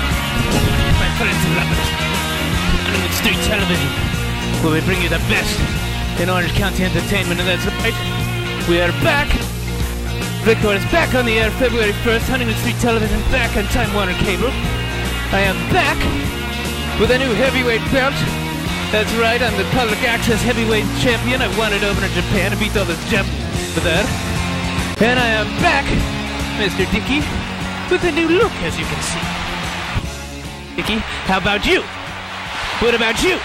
My friends love it. Animal Television, where we bring you the best in Orange County entertainment, and that's right, we are back. Victor is back on the air February 1st, Huntington Street Television, back on Time Warner Cable. I am back with a new heavyweight belt. That's right, I'm the public access heavyweight champion. I won it over in Japan. and beat all the Jap for that. And I am back, Mr. Dickey, with a new look, as you can see. Dickey, how about you? What about you?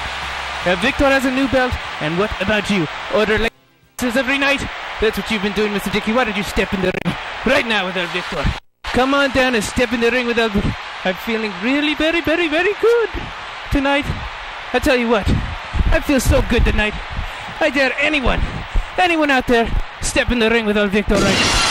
Uh, Victor has a new belt, and what about you? Order lasers every night? That's what you've been doing, Mr. Dickey. Why don't you step in the ring right now with El Victor? Come on down and step in the ring with El. I'm feeling really very, very, very good tonight. I tell you what, I feel so good tonight. I dare anyone, anyone out there, step in the ring with El Victor right now.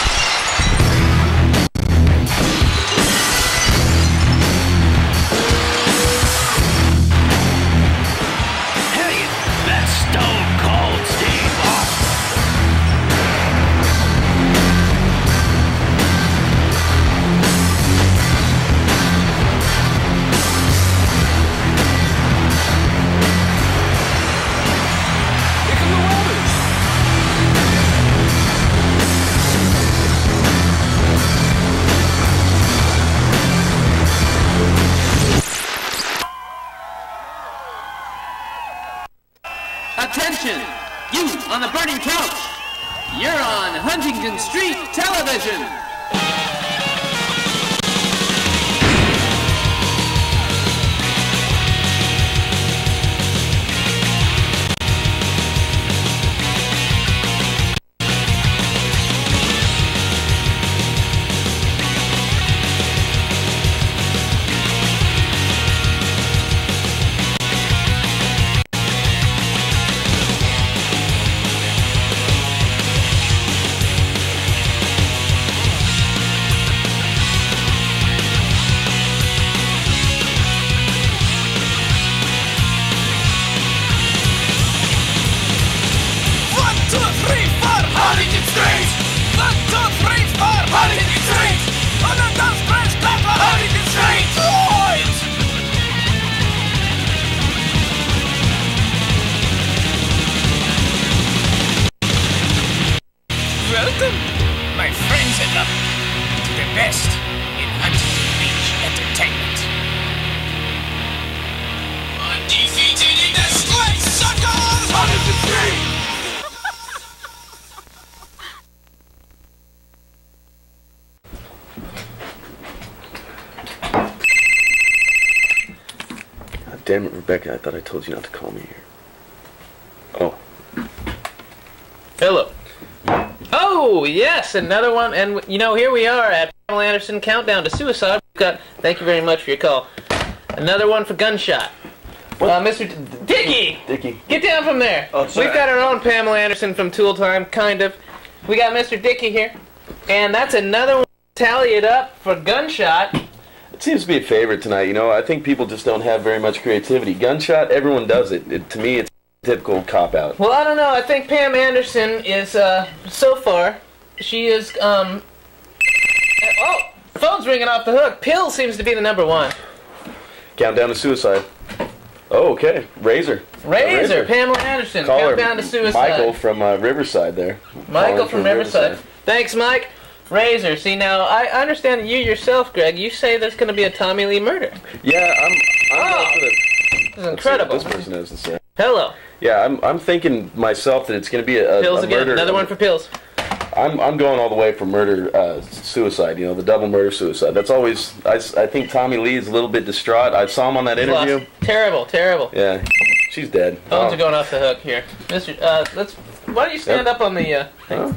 Huntington damn it, Rebecca, I thought I told you not to call me here. Oh, Hello. Oh, yes, another one. And, you know, here we are at Pamela Anderson Countdown to Suicide. We've got, thank you very much for your call. Another one for Gunshot. Uh, Mr. D- Dickey! Dickey. Get down from there. Oh, sorry. We've got our own Pamela Anderson from Tool Time, kind of. We got Mr. Dickey here. And that's another one. Tally it up for Gunshot. It seems to be a favorite tonight, you know. I think people just don't have very much creativity. Gunshot, everyone does it. it to me, it's a typical cop out. Well, I don't know. I think Pam Anderson is, uh, so far, she is, um. Oh! Phone's ringing off the hook. Pill seems to be the number one. Countdown to suicide. Oh, okay. Razor. Razor, Pamela Anderson, Caller countdown to suicide. Michael from uh, Riverside there. Michael Calling from Riverside. Thanks, Mike. Razor. See now, I understand that you yourself, Greg. You say there's going to be a Tommy Lee murder. Yeah, I'm. I'm Oh. This is incredible. This person has to say. Hello, Yeah, I'm. I'm thinking myself that it's going to be a, pills a again. murder. Another one for pills. I'm. I'm going all the way for murder, uh, suicide. You know, the double murder suicide. That's always. I, I think Tommy Lee is a little bit distraught. I saw him on that interview. Lost. Terrible, terrible. Yeah, she's dead. Phones Oh. are going off the hook here, Mister. Uh, let's. Why don't you stand Yep. up on the uh, thing? Oh.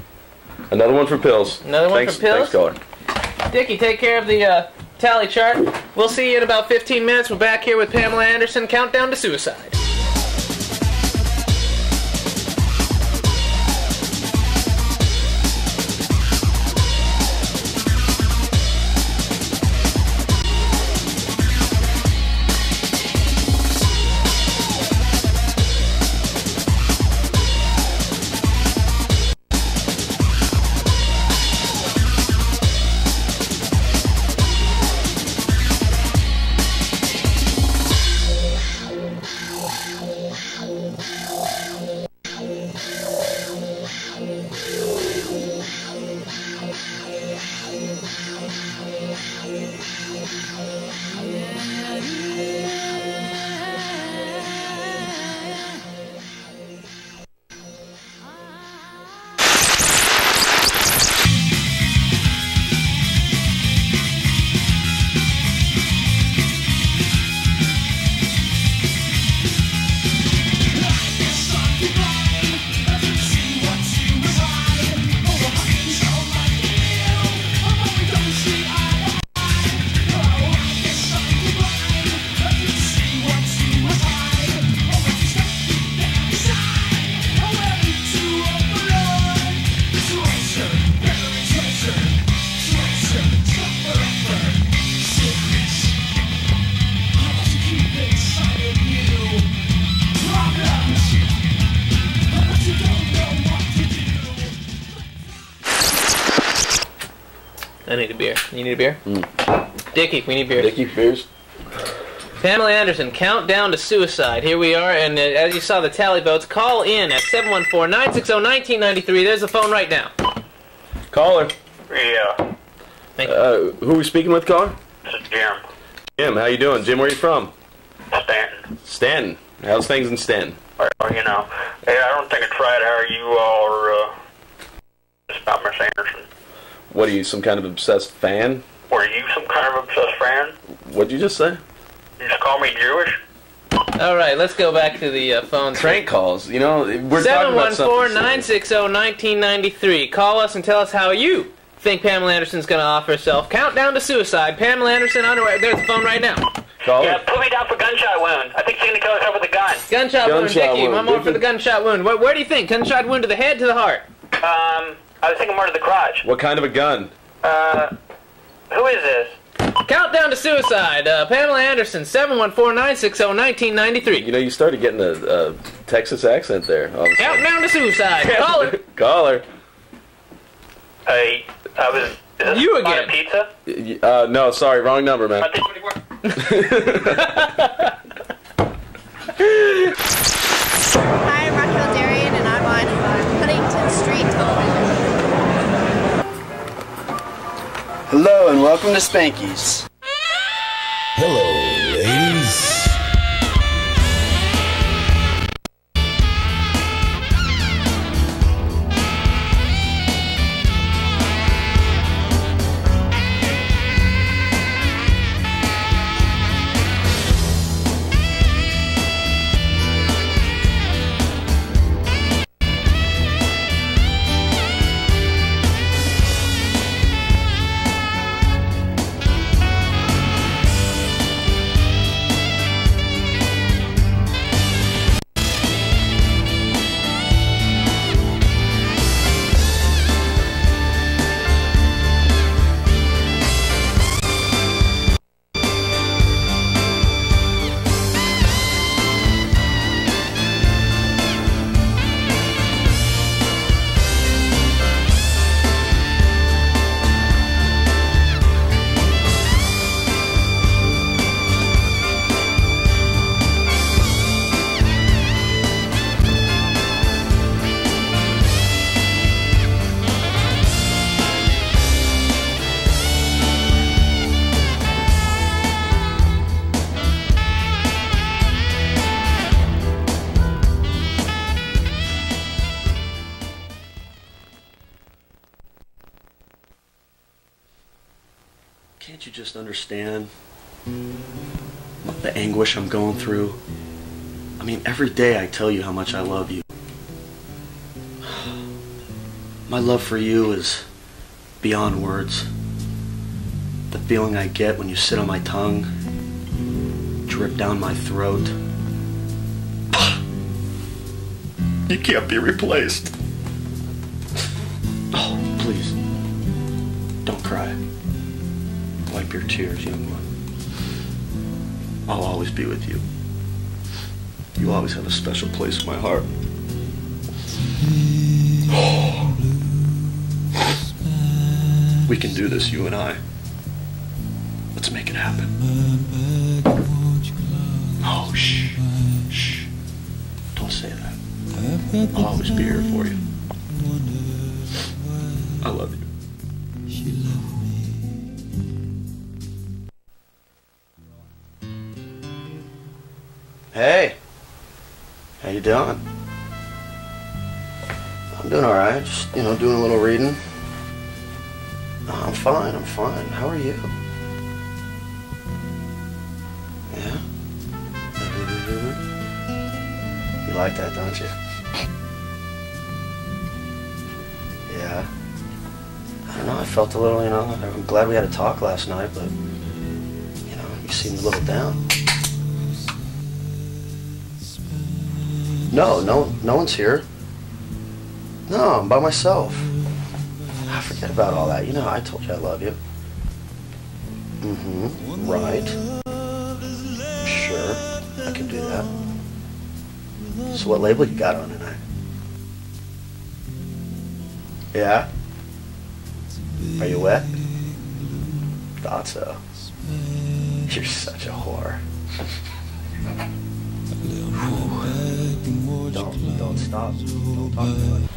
Another one for pills. Another one thanks, for pills? Thanks, caller. Dickey, take care of the uh, tally chart. We'll see you in about 15 minutes. We're back here with Pamela Anderson. Countdown to suicide. You need a beer? Dickey, we need beer. Dickie Fears. Pamela Anderson, Countdown to Suicide. Here we are, and uh, as you saw the tally votes, call in at 714-960-1993. There's the phone right now. Caller. Yeah, Uh, who are we speaking with, caller? this is Jim Jim, how you doing? Jim, where you from? Stanton. Stanton. How's things in Stanton? Well, you know, hey, I don't think it's right how you all are, uh, just Miss Anderson. What are you, some kind of obsessed fan? Were you some kind of obsessed fan? What'd you just say? You just call me Jewish? All right, let's go back to the uh, phone. Prank calls. You know, we're talking about something. serious. 714-960-1993. Call us and tell us how you think Pamela Anderson's going to offer herself. Countdown to Suicide. Pamela Anderson, underwear. There's the phone right now. Caller. put me down for gunshot wound. I think she's gonna kill herself with a gun. Gunshot, wound, Gunshot Dickey. wound, I'm on for the gunshot wound. Where, where do you think? Gunshot wound to the head, to the heart? Um, I was thinking more to the crotch. What kind of a gun? Uh, who is this? Countdown to Suicide. Uh, Pamela Anderson, 714-960-1993. You know, you started getting a, a Texas accent there. all of a sudden. Countdown to Suicide. Caller. Caller. Hey, I was. Is You on a again. pizza? Uh, no, sorry, wrong number, man. I Hi, I'm Raquel Darian, and I'm on Huntington Street Hello and welcome to Spanky's. Understand the anguish I'm going through? I mean, every day I tell you how much I love you. My love for you is beyond words. The feeling I get when you sit on my tongue, drip down my throat. You can't be replaced. Your tears, young one. I'll always be with you. You always have a special place in my heart. We can do this, you and I. Let's make it happen. Oh, shh. Shh. Don't say that. I'll always be here for you. I love you. You doing? I'm doing all right. Just you know, doing a little reading. I'm fine. I'm fine. How are you? Yeah. You like that, don't you? Yeah. I don't know. I felt a little. You know, I'm glad we had a talk last night, but you know, you seemed a little down. No, no, no one's here. No, I'm by myself. I forget about all that. You know, I told you I love you. Mm-hmm. Right. Sure, I can do that. So what label you got on tonight? Yeah? Are you wet? Thought so. You're such a whore. don't, don't stop. Don't talk about it.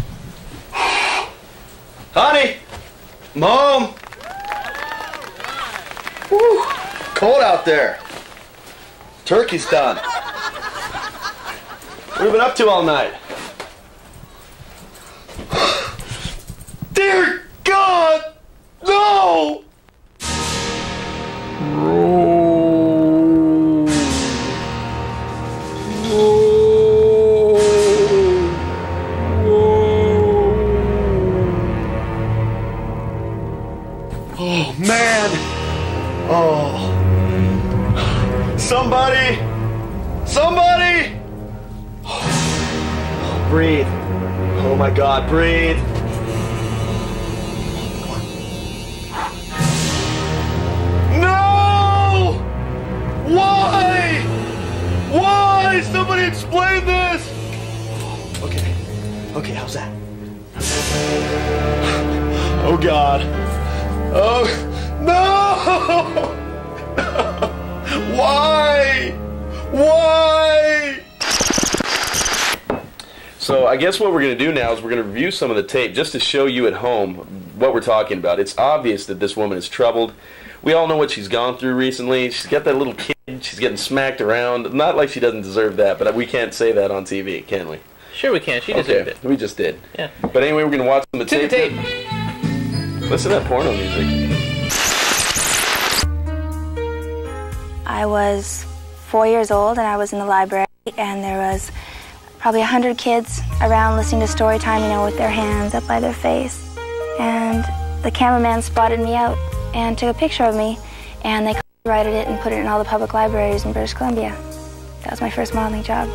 Honey! Mom! Woo! Cold out there. Turkey's done. What have you been up to all night? Dear breathe. Oh my god, breathe. No! Why? Why? Somebody explain this! Okay. Okay, how's that? Oh god. Oh no! Why? Why? So I guess what we're going to do now is we're going to review some of the tape just to show you at home what we're talking about. It's obvious that this woman is troubled. We all know what she's gone through recently. She's got that little kid. She's getting smacked around. Not like she doesn't deserve that, but we can't say that on TV, can we? Sure, we can. She deserved Okay, it. we just did. Yeah. But anyway, we're going to watch some of the To the tape. tape. Listen to that porno music. I was four years old and I was in the library and there was probably a hundred kids around listening to story time, you know, with their hands up by their face. And the cameraman spotted me out and took a picture of me and they copyrighted it and put it in all the public libraries in British Columbia. That was my first modeling job.